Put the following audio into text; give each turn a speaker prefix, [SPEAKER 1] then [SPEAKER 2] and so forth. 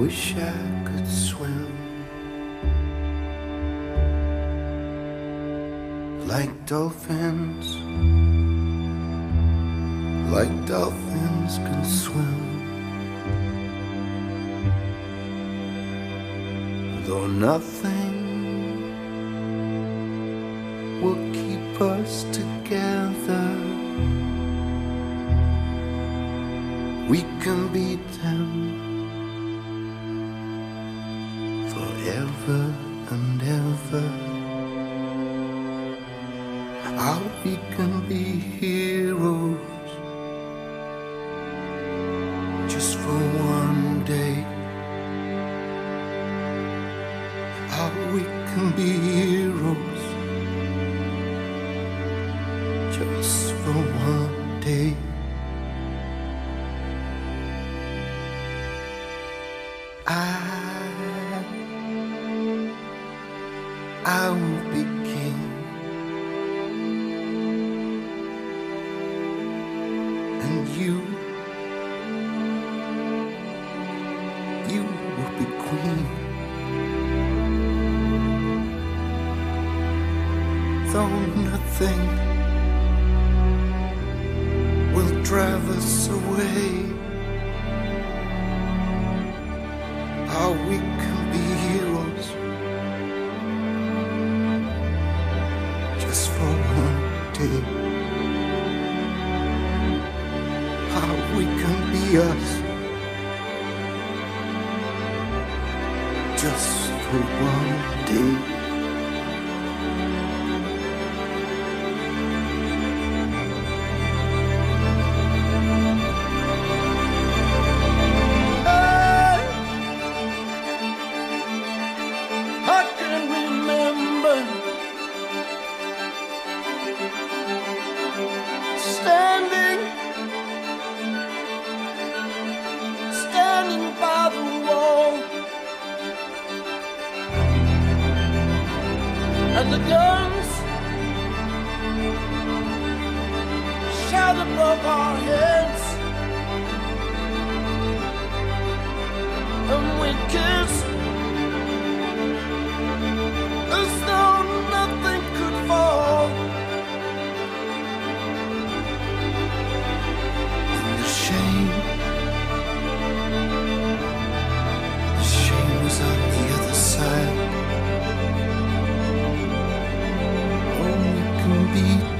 [SPEAKER 1] wish I could swim like dolphins, like dolphins can swim. Though nothing will keep us together, we can beat them forever and ever. How we can be heroes just for one day. How we can be heroes just for one day. I, I will be king, and you, you will be queen. Though nothing will drive us away. how we us just for one day. And the guns shout above our heads, be